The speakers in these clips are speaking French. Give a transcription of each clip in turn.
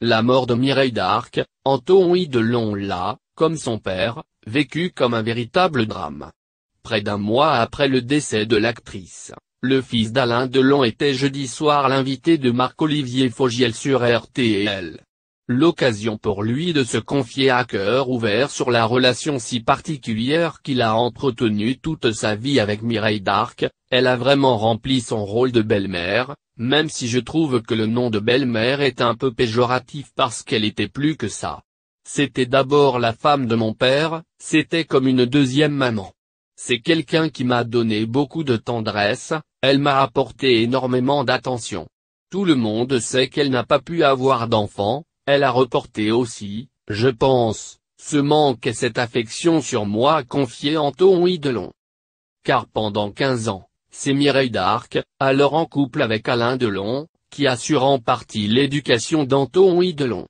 La mort de Mireille d'Arc, Antoine Delon l'a, comme son père, vécu comme un véritable drame. Près d'un mois après le décès de l'actrice, le fils d'Alain Delon était jeudi soir l'invité de Marc-Olivier Fogiel sur RTL. L'occasion pour lui de se confier à cœur ouvert sur la relation si particulière qu'il a entretenue toute sa vie avec Mireille d'Arc, elle a vraiment rempli son rôle de belle-mère, même si je trouve que le nom de belle-mère est un peu péjoratif parce qu'elle était plus que ça. C'était d'abord la femme de mon père, c'était comme une deuxième maman. C'est quelqu'un qui m'a donné beaucoup de tendresse, elle m'a apporté énormément d'attention. Tout le monde sait qu'elle n'a pas pu avoir d'enfant, elle a reporté aussi, je pense, ce manque et cette affection sur moi confié Antoine Delon. Car pendant 15 ans, c'est Mireille d'Arc, alors en couple avec Alain Delon, qui assure en partie l'éducation d'Antoine Delon.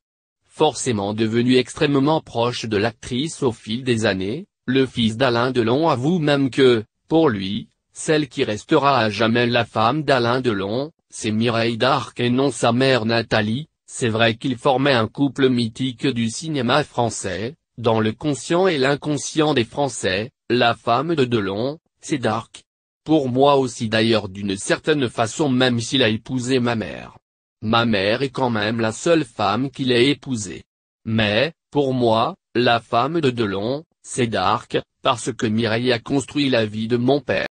Forcément devenu extrêmement proche de l'actrice au fil des années, le fils d'Alain Delon avoue même que, pour lui, celle qui restera à jamais la femme d'Alain Delon, c'est Mireille d'Arc et non sa mère Nathalie, c'est vrai qu'ils formaient un couple mythique du cinéma français, dans le conscient et l'inconscient des Français, la femme de Delon, c'est Dark. Pour moi aussi d'ailleurs d'une certaine façon même s'il a épousé ma mère. Ma mère est quand même la seule femme qu'il ait épousée. Mais, pour moi, la femme de Delon, c'est Dark, parce que Mireille a construit la vie de mon père.